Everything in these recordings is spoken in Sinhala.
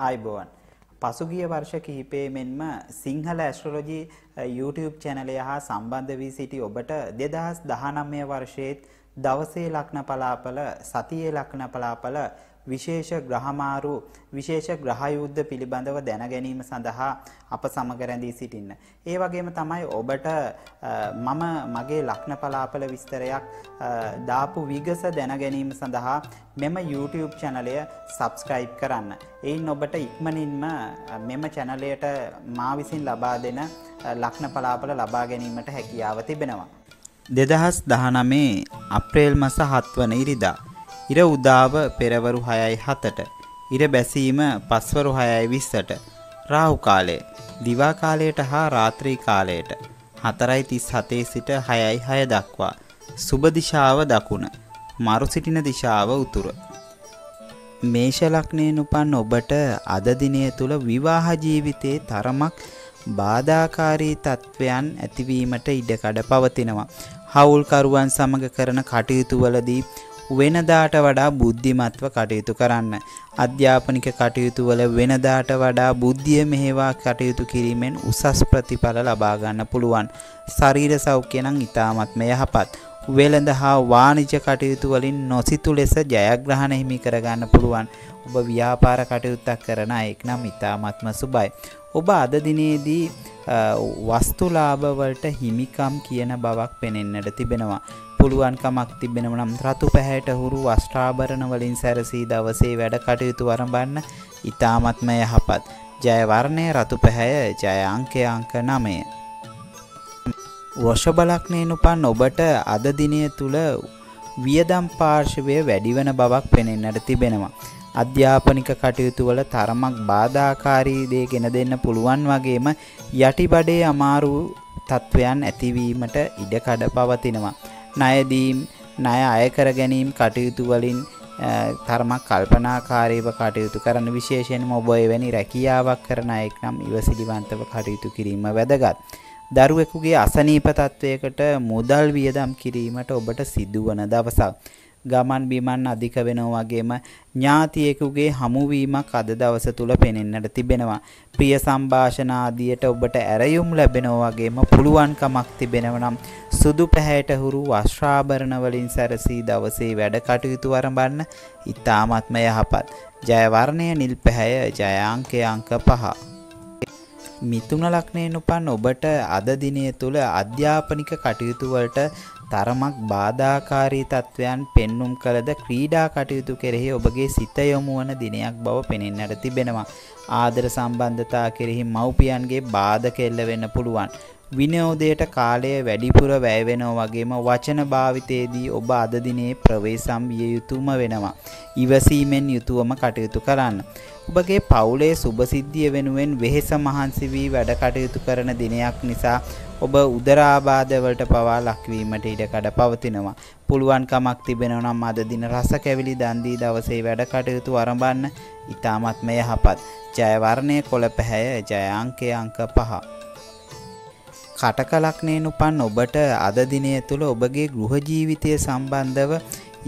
ආයිබෝවන්. පසුගිය වර්ෂ කිහිපයේ මෙන්ම සිංහල ඇස්ට්‍රොලොජි YouTube චැනලය හා සම්බන්ධ වී සිටි ඔබට 2019 වර්ෂයේ දවසේ ලග්න පලාපල සතියේ ලග්න පලාපල විශේෂ ග්‍රහමාරු විශේෂ ග්‍රහ යුද්ධ පිළිබඳව දැන ගැනීම සඳහා අප සමග රැඳී සිටින්න. ඒ වගේම තමයි ඔබට මම මගේ ලග්න පලාපල විස්තරයක් දාපු විගස දැන ගැනීම සඳහා මෙම YouTube චැනලය සබස්ක්‍රයිබ් කරන්න. එයින් ඔබට ඉක්මනින්ම මෙම චැනලයට මා විසින් ලබා දෙන ලක්න පලාපල ලබා ගැනීමට හැකියාව තිබෙනවා. දෙදහස් දහනමේ අප්‍රේල් මස හත්වන ඉරිදා ඉර උදාව පෙරවරු 6යි 7ට. ඉර බැසීම පස්වරු 6යි 20ට. රාහු කාලය දිවා කාලයට හා රාත්‍රී කාලයට 4:37 සිට 6යි 6 දක්වා. සුබ දිශාව දකුණ. මරු සිටින දිශාව උතුර. මේෂ ලග්නයෙන් උපන් ඔබට අද දිනය තුල විවාහ ජීවිතයේ තරමක් බාධාකාරී තත්වයන් ඇතිවීමට ඉඩකඩ පවතිනවා. හවුල්කරුවන් සමග කරන කටයුතු වලදී වෙනදාට වඩා බුද්ධිමත්ව කටයුතු කරන්න. අධ්‍යාපනික කටයුතු වල වෙනදාට වඩා බුද්ධිය මෙහෙවා කටයුතු කිරීමෙන් උසස් ප්‍රතිඵල ලබා ගන්න පුළුවන්. ශරීර සෞඛ්‍ය නම් ඊටමත්ම යහපත්. වෙළඳ හා වාණිජ කටයුතු වලින් නොසිතු ලෙස ජයග්‍රහණ හිමි කරගන්න පුළුවන්. ඔබ ව්‍යාපාර කටයුත්තක් කරන අයෙක් නම් ඊටමත්ම සුබයි. ඔබ අද දිනේදී වස්තු ලාභ වලට හිමිකම් කියන බවක් පෙනෙන්නට තිබෙනවා. පුළුවන්කමක් තිබෙනව නම් රතු පැහැයට හුරු වස්ත්‍රාභරණ වලින් සැරසී දවසේ වැඩ කටයුතු වරඹන්න ඊ타මත්ම යහපත්. ජය වර්ණය රතු පැහැය ජය අංකය අංක 9. වෘෂභ ලග්නයෙන් උපන් ඔබට අද දිනය තුල වියදම් පාර්ශවය වැඩිවන බවක් පෙනෙන්නට තිබෙනවා. අධ්‍යාපනික කටයුතු වල තරමක් බාධාකාරී දේ ගෙන දෙන්න පුළුවන් වගේම යටිබඩේ අමාරු තත්වයන් ඇතිවීමට ඉඩකඩ පවතිනවා. ණයදීම් ණය අය කර ගැනීම කටයුතු වලින් තරමක් කල්පනාකාරීව කටයුතු කරන විශේෂයෙන්ම ඔබ එවැනි රැකියාවක් කරන අයෙක් නම් ඉවසිලිවන්තව කටයුතු කිරීම වැදගත්. දරුවෙකුගේ අසනීප තත්වයකට මුදල් වියදම් කිරීමට ඔබට සිදුවන දවසක්. ගමන් බිමන් අධික වෙනවා වගේම ඥාතියෙකුගේ හමුවීමක් අද දවස තුල පෙනෙන්නට තිබෙනවා. ප්‍රිය සංഭാෂණ ආදියට ඔබට ඇරයුම් ලැබෙනවා වගේම පුළුවන්කමක් තිබෙනවා නම් සුදු පැහැයට හුරු වස්ත්‍රාභරණ වලින් සැරසී දවසේ වැඩ කටයුතු ආරම්භන්න ඉතාමත්ම යහපත්. ජය වර්ණය නිල් පැහැය ජය අංකය අංක 5. මිතුන ලග්නයෙන් උපන් ඔබට අද දිනය තුල අධ්‍යාපනික කටයුතු වලට තරමක් බාධාකාරී තත්වයන් පෙන්눔 කළද ක්‍රීඩා කටයුතු කෙරෙහි ඔබගේ සිත යොමු වන දිනයක් බව පෙනෙන්නට තිබෙනවා. ආදර සම්බන්ධතා කෙරෙහි මව්පියන්ගේ බාධක එල්ල වෙන්න පුළුවන්. විනෝදයට කාලය වැඩිපුර වැය වෙනවා වගේම වචන භාවිතයේදී ඔබ අද දිනේ ප්‍රවේශම් විය යුතුම වෙනවා. ඉවසීමෙන් යුතුවම කටයුතු කරන්න. ඔබගේ පවුලේ සුභසිද්ධිය වෙනුවෙන් වෙහෙස මහන්සි වී වැඩ කටයුතු කරන දිනයක් නිසා ඔබ උදරාබාධ වලට පවා ලක්වීමට ඉඩකඩ පවතිනවා. පුළුවන්කමක් තිබෙනවා නම් අද දින රස කැවිලි දන් දී දවසේ වැඩ කටයුතු ආරම්භන්න ඊ타මත්ම යහපත්. ජය වර්ණය කොළ පැහැය ජය අංකය අංක 5. කටක ලග්නයෙන් උපන් ඔබට අද දිනය තුල ඔබගේ ගෘහ ජීවිතය සම්බන්ධව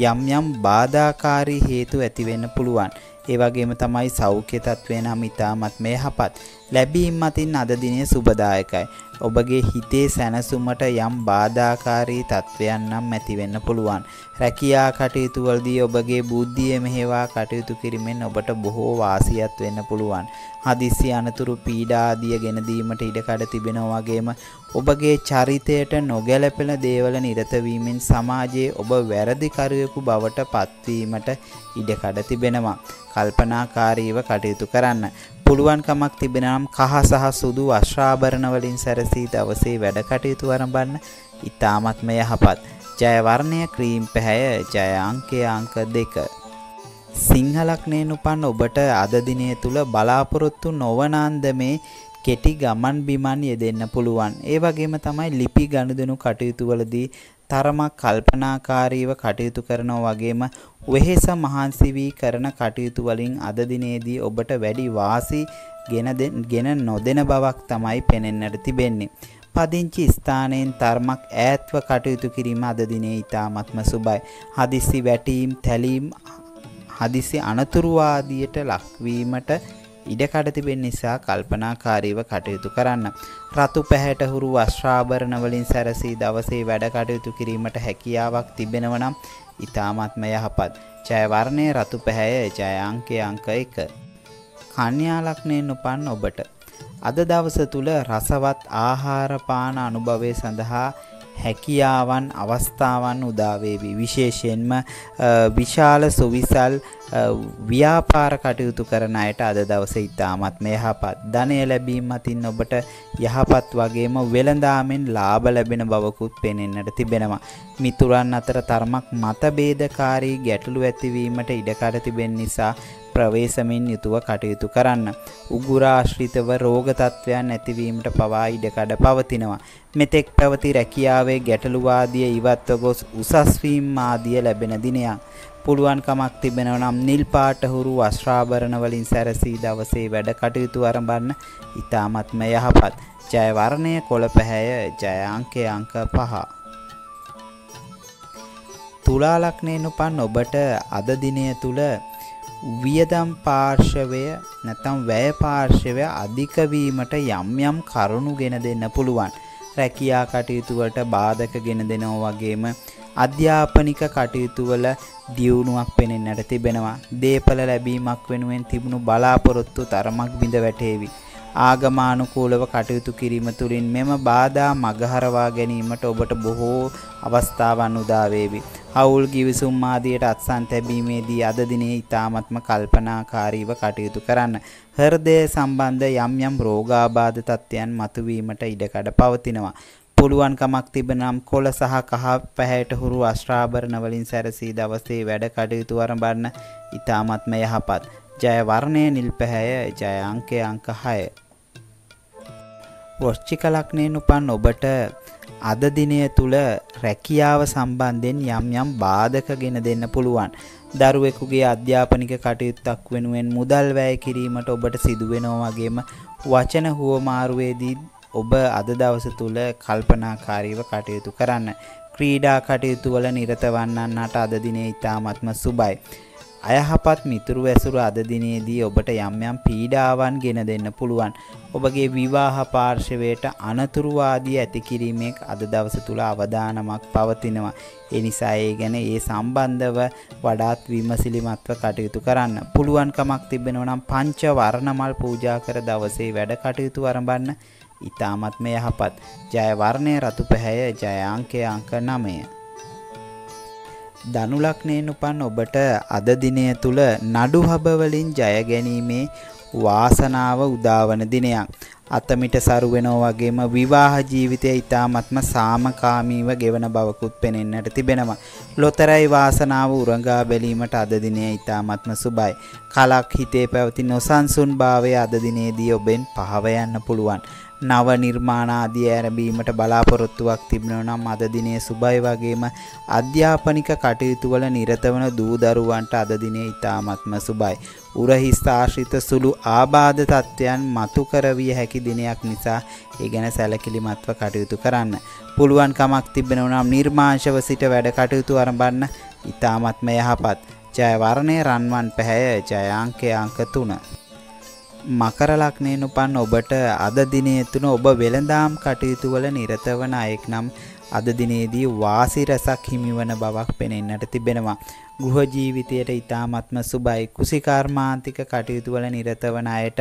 යම් යම් බාධාකාරී හේතු ඇති වෙන්න පුළුවන්. ඒ වගේම තමයි සෞඛ්‍ය තත්ත්වය නම් ඉතාමත් යහපත්. ලැබීම් මතින් අද දිනය සුබදායකයි. ඔබගේ හිතේ සැනසුමට යම් බාධාකාරී තත්ත්වයන් නම් ඇති වෙන්න පුළුවන්. රැකියා කටයුතු වලදී ඔබගේ බුද්ධිය මෙහෙවා කටයුතු කිරීමෙන් ඔබට බොහෝ වාසියක් වෙන්න පුළුවන්. හදිස්සි අනතුරු පීඩා ආදිය ගෙන දීමට ඉඩකඩ තිබෙනවා වගේම ඔබගේ චරිතයට නොගැලපෙන දේවල් නිරත වීමෙන් සමාජයේ ඔබ වැරදිකරුවෙකු බවට පත්වීමට ඉඩකඩ තිබෙනවා. කල්පනාකාරීව කටයුතු කරන්න. පුළුවන්කමක් තිබෙනම් කහ සහ සුදු වස්ත්‍රාභරණ වලින් සැරසී දවසේ වැඩ කටයුතු ආරම්භන්න ඉතාමත්ම යහපත්. ජය වර්ණය ක්‍රීම් පැහැය ජය අංකය අංක 2. සිංහලක්නයෙන් උපන් ඔබට අද දිනය තුල බලාපොරොත්තු නොවන අන්දමේ කෙටි ගමන් බිමන් යෙදෙන්න පුළුවන්. ඒ වගේම තමයි ලිපි ගනුදෙනු කටයුතු වලදී තරමක් කල්පනාකාරීව කටයුතු කරනවා වගේම වෙහෙස මහන්සි වී කරන කටයුතු වලින් අද දිනේදී ඔබට වැඩි වාසි ගෙන නොදෙන බවක් තමයි පෙනෙන්නට තිබෙන්නේ. පදිංචි ස්ථානයෙන් තරමක් ඈත්ව කටයුතු කිරීම අද දිනේ ඊටාත්ම සුබයි. හදිස්සි වැටීම්, තැලීම්, හදිස්සි අනතුරු ආදියට ලක්වීමට ඉඩකඩ තිබෙන නිසා කල්පනාකාරීව කටයුතු කරන්න. රතු පැහැට හුරු වස්ත්‍රාභරණ වලින් සැරසී දවසේ වැඩ කටයුතු කිරීමට හැකියාවක් තිබෙනව නම් ඊ타මත්ම යහපත්. ජය වර්ණයේ රතු පැහැය ජය අංකය අංක 1. කන්‍යා ලග්නයෙන් උපන් ඔබට අද දවස තුල රසවත් ආහාර පාන අනුභවය සඳහා හැකියාවන් අවස්ථාවන් උදා වේවි. විශේෂයෙන්ම විශාල සුවිසල් ව්‍යාපාර කටයුතු කරන අයට අද දවසේ ඉතාමත්ම යහපත් ධනය ලැබීම අතින් ඔබට යහපත් වගේම වෙළඳාමෙන් ලාභ ලැබෙන බවකුත් පෙනෙන්නට තිබෙනවා. මිතුරන් අතර තරමක් මතභේදකාරී ගැටලු ඇතිවීමට ඉඩකඩ තිබෙන නිසා ප්‍රවේශමින් යුතුව කටයුතු කරන්න. උගුරාශ්‍රිතව රෝග තත්ත්වයන් ඇතිවීමට පවා ඉඩකඩ පවතිනවා. මෙතෙක් පැවති රැකියාවේ ගැටලුවාදිය ඉවත්ව ගොස් උසස් වීම ආදිය ලැබෙන දිනයක්. පුළුවන්කමක් තිබෙනව නම් නිල් පාට හුරු වස්ත්‍රාභරණ වලින් සැරසී දවසේ වැඩ කටයුතු ආරම්භන්න ඊ타මත්ම යහපත්. ජය වර්ණය කොළ පැහැය ජය අංකය අංක 5. තුලා ලග්නයෙන් උපන් ඔබට අද දිනය තුල වියදම් පාර්ශවය නැත්නම් වැය පාර්ශවය අධික වීමට යම් යම් කරුණු ගෙන දෙන්න පුළුවන්. රැකියා කටයුතු වලට බාධක ගෙන දෙනවා වගේම අධ්‍යාපනික කටයුතු වල දියුණුවක් පෙනෙන්නට තිබෙනවා. දේපල ලැබීමක් වෙනුවෙන් තිබුණු බලාපොරොත්තු තරමක් බිඳ වැටේවි. ආගමානුකූලව කටයුතු කිරීම තුළින් මෙම බාධා මගහරවා ගැනීමට ඔබට බොහෝ අවස්ථාවන් උදා වේවි. හවුල් ගිවිසුම් ආදියට අත්සන් තැබීමේදී අද දිනේ ඊ타මත්ම කල්පනාකාරීව කටයුතු කරන්න. හෘදය සම්බන්ධ යම් යම් රෝගාබාධ තත්ත්වයන් මතුවීමට ඉඩකඩ පවතිනවා. පුළුවන්කමක් තිබෙනම් කොළ සහ කහ පැහැයට හුරු අස්ත්‍රාභරණ වලින් සැරසී දවසේ වැඩ කටයුතු ආරම්භන්න ඊ타මත්ම යහපත්. ජය වර්ණය නිල් පැහැය ජය අංකය අංක 6. වෘශ්චික ලග්නයෙන් උපන් ඔබට අද දිනය තුල රැකියාව සම්බන්ධයෙන් යම් යම් බාධක ගෙන දෙන්න පුළුවන්. දරුවෙකුගේ අධ්‍යාපනික කටයුත්තක් වෙනුවෙන් මුදල් වැය කිරීමට ඔබට සිදු වෙනවා වගේම වචන හුවමාරුවේදී ඔබ අද දවස තුල කල්පනාකාරීව කටයුතු කරන්න. ක්‍රීඩා කටයුතු වල නිරත වන්නන්ට අද දිනේ ඉතාමත්ම සුබයි. අයහපත් මිතුරු ඇසුරු අද දිනේදී ඔබට යම් යම් පීඩාවන් ගෙන දෙන්න පුළුවන්. ඔබගේ විවාහ පාර්ශවයට අනතුරුවාදී ඇති කිරීමේ අද දවස තුල අවදානමක් පවතිනවා. ඒ නිසා ඒ ගැන ඒ සම්බන්ධව වඩාත් විමසිලිමත්ව කටයුතු කරන්න. පුළුවන්කමක් තිබෙනවා නම් පංච වර්ණමල් පූජා කර දවසේ වැඩ කටයුතු ආරම්භන්න. ඊ타මත්ම යහපත්. ජය වර්ණය රතු පැහැය ජය අංකය අංක 9. ධනු ලග්නයෙන් උපන් ඔබට අද දිනය තුල නඩු හබ වලින් ජය ගැනීමේ වාසනාව උදාවන දිනයක්. අතමිට සරු වෙනවා වගේම විවාහ ජීවිතය ඊ타මත්ම සාමකාමීව ගෙවන බවකුත් පෙනෙන්නට තිබෙනවා. ලොතරැයි වාසනාව උරඟා බැලීමට අද දිනය ඊ타මත්ම සුබයි. කලක් හිතේ පැවති නොසන්සුන් භාවය අද දිනේදී ඔබෙන් පහව යන්න පුළුවන්. නව නිර්මාණ ආදී ආරම්භීමට බලාපොරොත්තුවක් තිබෙනවා නම් අද දිනේ සුබයි වගේම අධ්‍යාපනික කටයුතු වල නිරත වන දූ දරුවන්ට අද දිනේ ඊ타මත්ම සුබයි. උරහිස් ආශ්‍රිත සුළු ආබාධ තත්ත්වයන් මතු කරවිය හැකි දිනයක් නිසා ඒ ගැන සැලකිලිමත්ව කටයුතු කරන්න. පුළුවන් කමක් තිබෙනවා නම් නිර්මාංශව සිට වැඩ කටයුතු ආරම්භන්න ඊ타මත්ම යහපත්. ජය වර්ණය රන්වන් පැහැය ජය අංකය අංක 3 මකර ලග්නයෙන් උපන් ඔබට අද දිනය තුන ඔබ වෙළඳාම් කටයුතු වල නිරත වන අයෙක් නම් අද දිනේදී වාසි රසක් හිමිවන බවක් පෙනෙන්නට තිබෙනවා. ගෘහ ජීවිතයට ඊ타මත්ම සුබයි. කුසිකර්මාන්තික කටයුතු වල නිරත වන අයට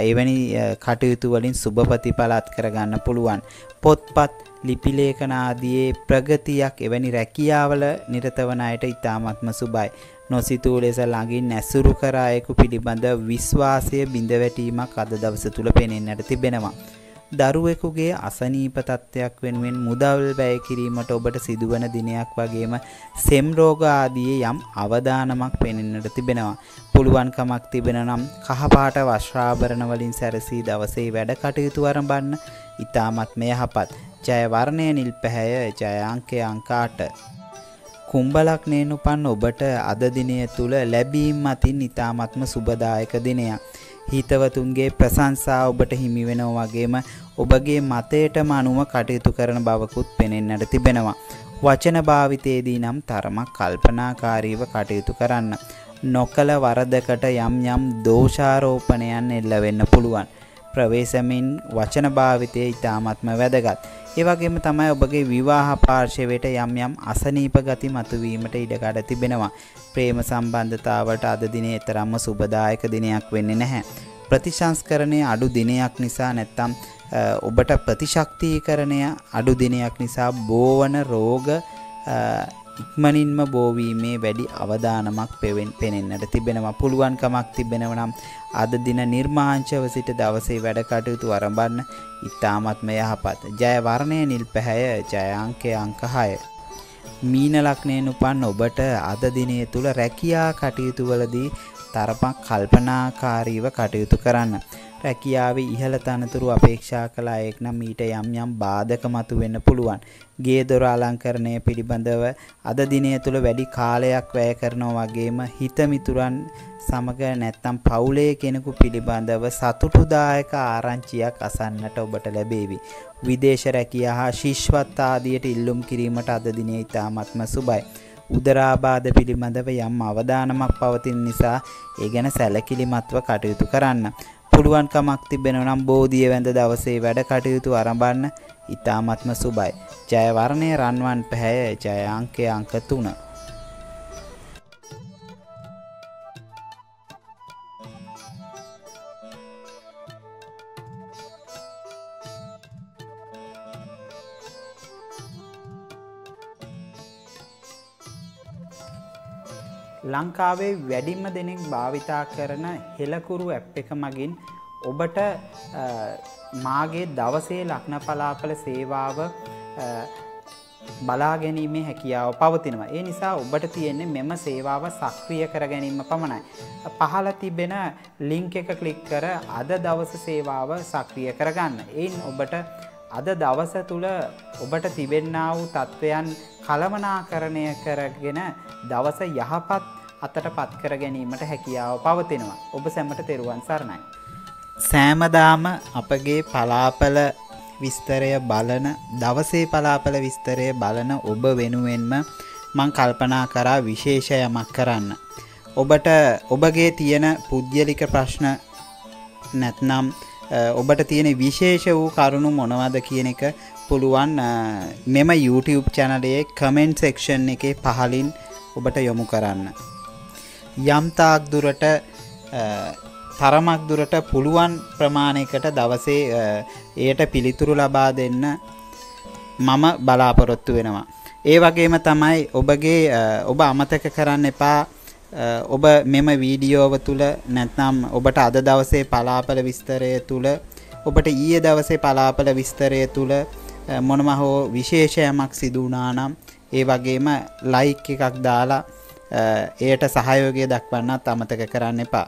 එවැනි කටයුතු වලින් සුබ ප්‍රතිඵල අත් කරගන්න පුළුවන්. පොත්පත් ලිපි ලේඛන ආදී ප්‍රගතියක් එවැනි රැකියාවල නිරත වන අයට ඊ타මත්ම සුබයි. නොසිතූ ලෙස ළඟින් ඇසුරු කර අයෙකු පිළිබඳ විශ්වාසය බිඳවැටීමක් අද දවස තුල පෙනෙන්නට තිබෙනවා. දරුවෙකුගේ අසනීප තත්ත්වයක් වෙනුවෙන් මුදල් වැය කිරීමට ඔබට සිදුවන දිනයක් වගේම සෙම් රෝග ආදී යම් අවදානමක් පෙනෙන්නට තිබෙනවා. පුළුවන්කමක් තිබෙන නම් කහපාට වස්ත්‍රාභරණ වලින් සැරසී දවසේ වැඩ කටයුතු ආරම්භන්න. ඊ타මත් මෙයහපත්. ජය වර්ණය නිල් පැහැය ජය අංකය අංක 8 කුම්භ ලග්නයෙන් උපන් ඔබට අද දිනය තුල ලැබීම් අතින් ඊ타මත්ම සුබදායක දිනයක්. හිතවතුන්ගේ ප්‍රශංසා ඔබට හිමි වෙනවා වගේම ඔබගේ මතයටම අනුව කටයුතු කරන බවකුත් පෙනෙන්නට තිබෙනවා. වචන භාවිතයේදී නම් තරමක් කල්පනාකාරීව කටයුතු කරන්න. නොකල වරදකට යම් යම් දෝෂාරෝපණයන් එල්ල වෙන්න පුළුවන්. ප්‍රවේශමින් වචන භාවිතය ඉතාමත්ම වැදගත්. ඒ වගේම තමයි ඔබගේ විවාහ පාර්ශවයට යම් යම් අසනීප ගති මතුවීමට ඉඩකඩ තිබෙනවා. ප්‍රේම සම්බන්ධතාවට අද දිනේ තරම්ම සුබදායක දිනයක් වෙන්නේ නැහැ. ප්‍රතිශංස්කරණය අඩු දිනයක් නිසා නැත්තම් ඔබට ප්‍රතිශක්තිකරණය අඩු දිනයක් නිසා බෝවන රෝග ඉක්මනින්ම බෝවීමේ වැඩි අවදානමක් පෙවෙන් පෙනෙන්නට තිබෙනවා. පුළුවන්කමක් තිබෙනව නම් අද දින නිර්මාංශව සිට දවසේ වැඩ කටයුතු ආරම්භන්න ඉතාමත්ම යහපත්. ජය වර්ණය නිල් පැහැය ජය අංකය අංක 6 මීන ලග්නයෙන් උපන් ඔබට අද දිනය තුල රැකියා කටයුතු වලදී තරමක් කල්පනාකාරීව කටයුතු කරන්න. රැකියාවේ ඉහළ තනතුරු අපේක්ෂා කළ අයෙක් නම් ඊට යම් යම් බාධක මතුවෙන්න පුළුවන්. ගේ දොර අලංකරණය පිළිබඳව අද දිනය තුළ වැඩි කාලයක් වැය කරනවා වගේම හිත මිතුරන් සමග නැත්තම් පවුලේ කෙනෙකු පිළිබඳව සතුටුදායක ආරංචියක් අසන්නට ඔබට ලැබේවි. විදේශ රැකියා හා ශිෂ්වත් ආදියට ඉල්ලුම් කිරීමට අද දිනේ ඉතාමත්ම සුබයි. උදරාබාධ පිළිබඳව යම් අවධානමක් පවතින නිසා ඒ ගැන සැලකිලිමත්ව කටයුතු කරන්න. පුළුවන්කමක් තිබෙනවා නම් බෝධිය වැඳ දවසේ වැඩ කටයුතු ආරම්භන්න ඉතාමත්ම සුබයි. ජය වර්ණය රන්වන් පැහැය ජය අංකය අංක 3. ලංකාවේ වැඩිම දෙනෙක් භාවිතා කරන හෙළකුරු ඇප් එක මගින් ඔබට මාගේ දවසේ ලක්න පලාපල සේවාව බලා ගැනීමේ හැකියාව පවතිනවා. ඒ නිසා ඔබට තියෙන්නේ මෙම සේවාව සක්‍රිය කර ගැනීම පමණයි. පහළ තිබෙන ලිංක් එක ක්ලික් කර අද දවස සේවාව සක්‍රිය කරගන්න. එයින් ඔබට අද දවස තුල ඔබට තිබෙන්නා වූ තත්වයන් කළමනාකරණය කරගෙන දවස යහපත් අතට පත් කර ගැනීමට හැකියාව පවතිනවා. ඔබ සැමට තෙරුවන් සරණයි. සෑමදාම අපගේ පලාපල විස්තරය බලන දවසේ පලාපල විස්තරය බලන ඔබ වෙනුවෙන්ම මං කල්පනා කරා විශේෂ යමක් කරන්න. ඔබට ඔබගේ තියෙන පුද්ගලික ප්‍රශ්න නැත්නම් ඔබට තියෙන විශේෂ වූ කරුණු මොනවද කියන එක පුළුවන් මෙම YouTube චැනලයේ කමෙන්ට් සෙක්ෂන් එකේ පහලින් ඔබට යොමු කරන්න. යම්තාක් දුරට තරමක් දුරට පුළුවන් ප්‍රමාණයකට දවසේ එයට පිළිතුරු ලබා දෙන්න මම බලාපොරොත්තු වෙනවා. ඒ වගේම තමයි ඔබගේ ඔබ අමතක කරන්න එපා ඔබ මෙම වීඩියෝව තුළ නැත්නම් ඔබට අද දවසේ පලාපල විස්තරය තුළ ඔබට ඊයේ දවසේ පලාපල විස්තරය තුළ මොනම හෝ විශේෂයමක් සිදුවනා නම් ඒ වගේම ලයික් එකක් දාලා එයට සහයෝගය දක්වන්නත් අමතක කරන්න එපා.